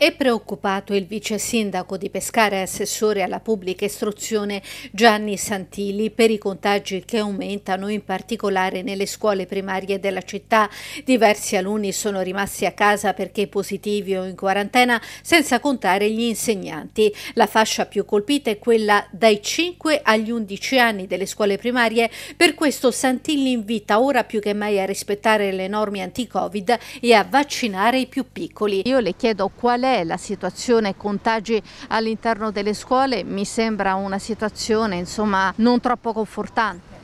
È preoccupato il vice sindaco di Pescara e assessore alla pubblica istruzione Gianni Santilli per i contagi che aumentano in particolare nelle scuole primarie della città. Diversi alunni sono rimasti a casa perché positivi o in quarantena, senza contare gli insegnanti. La fascia più colpita è quella dai 5 agli 11 anni delle scuole primarie. Per questo Santilli invita ora più che mai a rispettare le norme anti-Covid e a vaccinare i più piccoli. Io le chiedo qual è è la situazione contagi all'interno delle scuole? Mi sembra una situazione insomma non troppo confortante.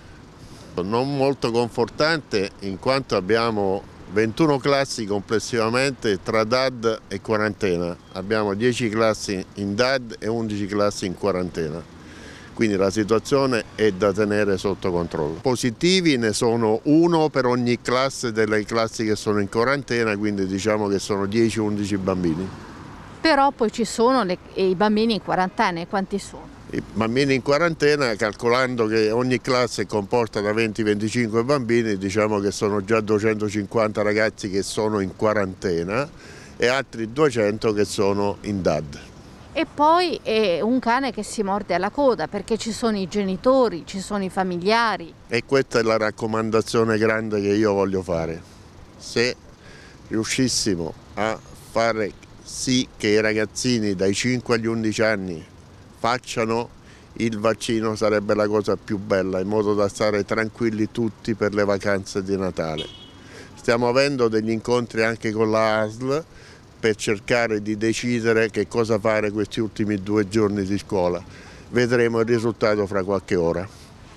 Non molto confortante in quanto abbiamo 21 classi complessivamente tra DAD e quarantena. Abbiamo 10 classi in DAD e 11 classi in quarantena quindi la situazione è da tenere sotto controllo. Positivi ne sono uno per ogni classe delle classi che sono in quarantena, quindi diciamo che sono 10-11 bambini però poi ci sono le, i bambini in quarantena, quanti sono? I bambini in quarantena, calcolando che ogni classe comporta da 20-25 bambini, diciamo che sono già 250 ragazzi che sono in quarantena e altri 200 che sono in DAD. E poi è un cane che si morde alla coda perché ci sono i genitori, ci sono i familiari. E questa è la raccomandazione grande che io voglio fare. Se riuscissimo a fare sì che i ragazzini dai 5 agli 11 anni facciano il vaccino sarebbe la cosa più bella in modo da stare tranquilli tutti per le vacanze di Natale. Stiamo avendo degli incontri anche con la ASL per cercare di decidere che cosa fare questi ultimi due giorni di scuola. Vedremo il risultato fra qualche ora.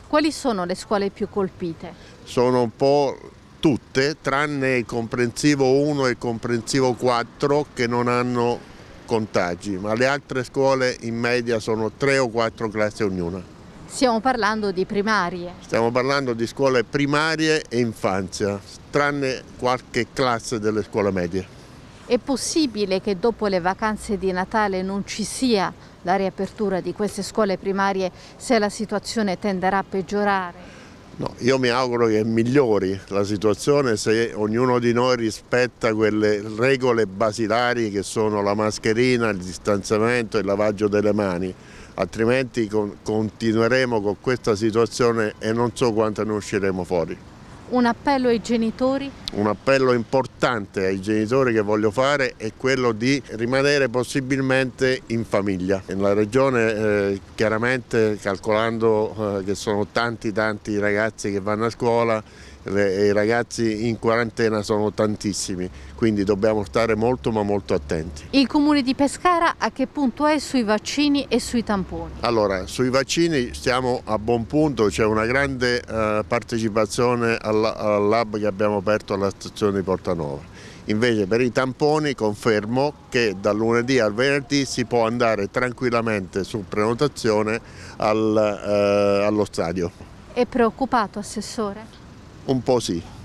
Quali sono le scuole più colpite? Sono un po' tutte tranne il comprensivo 1 e il comprensivo 4 che non hanno contagi, ma le altre scuole in media sono 3 o 4 classi ognuna. Stiamo parlando di primarie? Stiamo parlando di scuole primarie e infanzia, tranne qualche classe delle scuole medie. È possibile che dopo le vacanze di Natale non ci sia la riapertura di queste scuole primarie se la situazione tenderà a peggiorare? No, io mi auguro che migliori la situazione se ognuno di noi rispetta quelle regole basilari che sono la mascherina, il distanziamento e il lavaggio delle mani, altrimenti continueremo con questa situazione e non so quanto ne usciremo fuori. Un appello ai genitori? Un appello importante ai genitori che voglio fare è quello di rimanere possibilmente in famiglia. Nella regione eh, chiaramente calcolando eh, che sono tanti tanti ragazzi che vanno a scuola i ragazzi in quarantena sono tantissimi, quindi dobbiamo stare molto ma molto attenti. Il comune di Pescara a che punto è sui vaccini e sui tamponi? Allora, sui vaccini stiamo a buon punto, c'è una grande eh, partecipazione al, al lab che abbiamo aperto alla stazione di Portanova. Invece per i tamponi confermo che dal lunedì al venerdì si può andare tranquillamente su prenotazione al, eh, allo stadio. È preoccupato Assessore? Un po' sì.